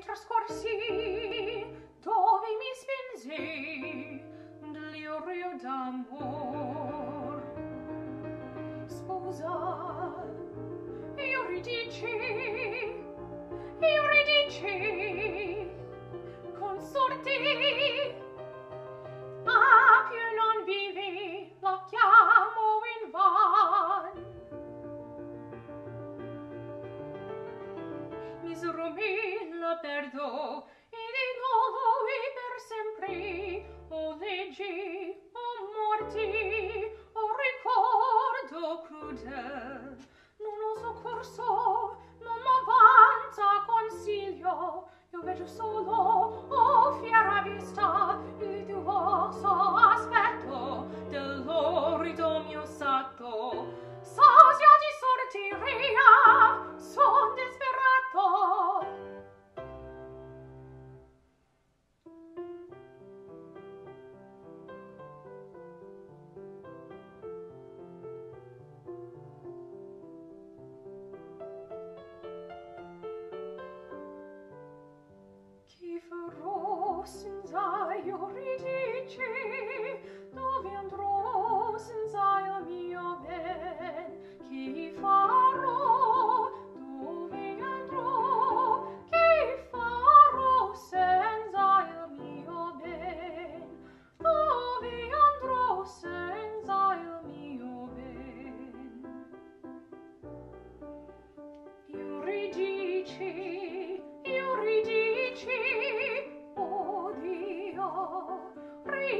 trascorsi dove mi spinsi delirio d'amor. Sposa io ridici perdo e di nuovo e per sempre o leggi o morti o ricordo crudel non ho soccorso non m'avanza consiglio io vedo solo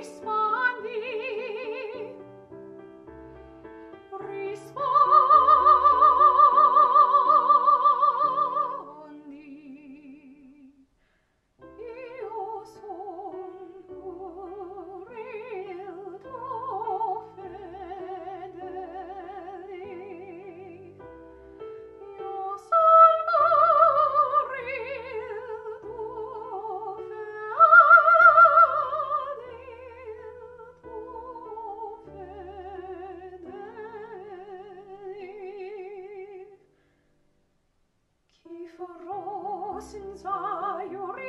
Christmas. großen Zajur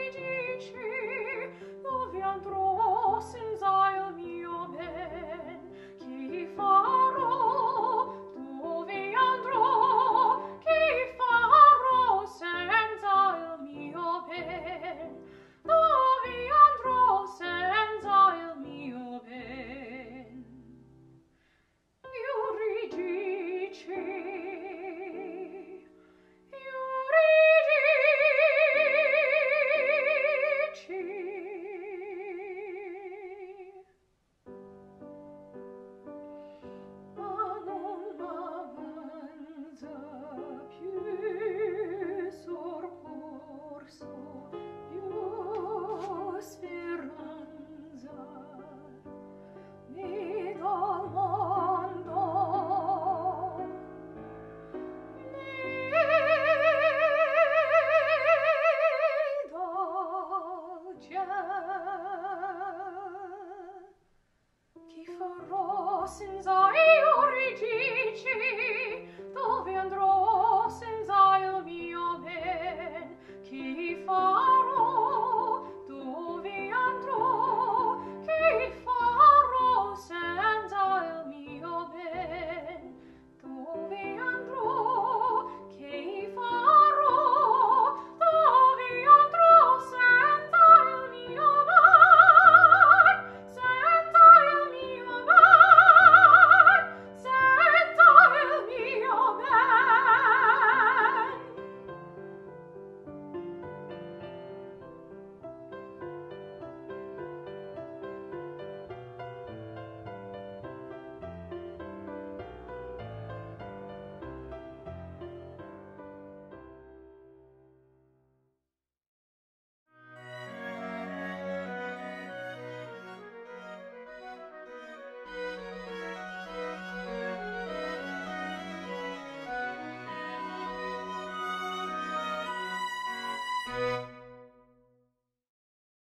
心在